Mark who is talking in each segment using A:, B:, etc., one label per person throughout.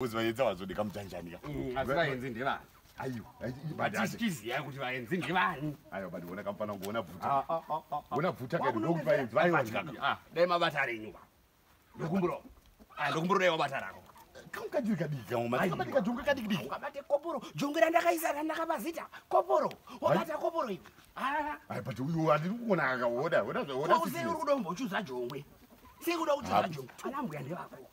A: Mm, kuti vaenzi vazodi kamutanjani ka asi vaenzi ndevani aiwatichiziyai kuti vaenzi ndevani aiwa bati ona kamufana kungoona ah, bvuta ona bvuta kaivaenzi vaidai mabata renyuva ndokumbura ndokumbura dai wabata ah, rako kamukadirikadikikaaikajonga kadikidikiukabate koporo jonge randakaisa randakapazita koporo wabata koporo iwe ah. ai bati uyu andiri kuona kakaona ona zvaona seuri kuda kumbochuza jongwe sei kuda kuchuza jongwe ana mbuya ndevakoo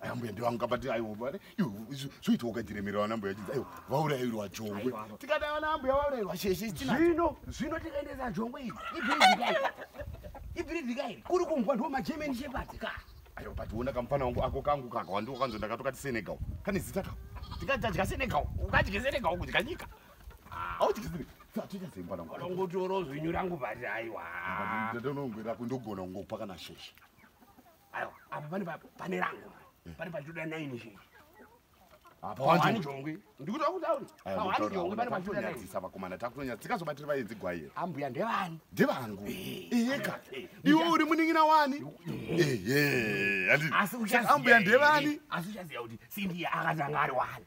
A: aya mbuya ndivangu kabati aizoitwa ukadiremera wana mbuya chii vaurayirwa jongwe tikadaana ambuya vaurayirwa sheshezvino zvino tikaendesa jongwe ibridika ibridika iri kuri kungwa ndiwo magemani chepatika aiwa but uona kamufana wangu ako kangu kakawandiwakanzo ndakato kati senegal kane zita kao tikati tadya senegal ukadye senegal kudya nyika audyeziri ah, tichazeimpanaungutoro zvinyu rangu pati aiwa ndatonongwera kundogona kungokupa kana sheshe aiwa apa pane pane rangu pari pachida 9 izvi aanjongwe ndikuti akutaurianjongeaisa vakomana takutonyatsikazoba tiri vaedzi gwai here ambuya ndevani ndevangu iyeka iwe uri munin'ina wani ehe asi uambuya ndevani asi uchaziva kuti sindiye akatanga ari wani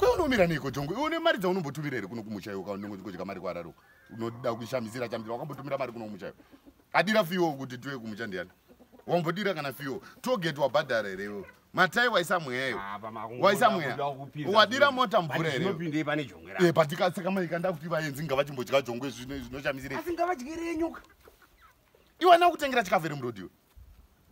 A: kwaunomira neiko jongo iwo nemari dzaunombotumira here kuno kumuchayo ukaonengoikodya mari kwararo unoda kushamisira chamira wakambotumira mari kuno kumuchayo adira fiwo kuti tiwe kumucha ndiani wambodira kana fiwo toget wabhadhara hereiwo matai waisa mweyaiwaisa mweya wadira mota mvura hereopatisaka maika nda kuti vaenzi nga vachimbodya jongo zvinoshamisirei asi ngavadyerenyuka iwana kutengera chikafu here murodiwe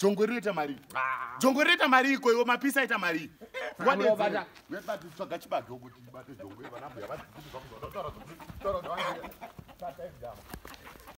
A: jongwe rinoita mari ah. jongwe rinoita mari iko iwo mapisa aita mari chibagekutiaeongeaaaa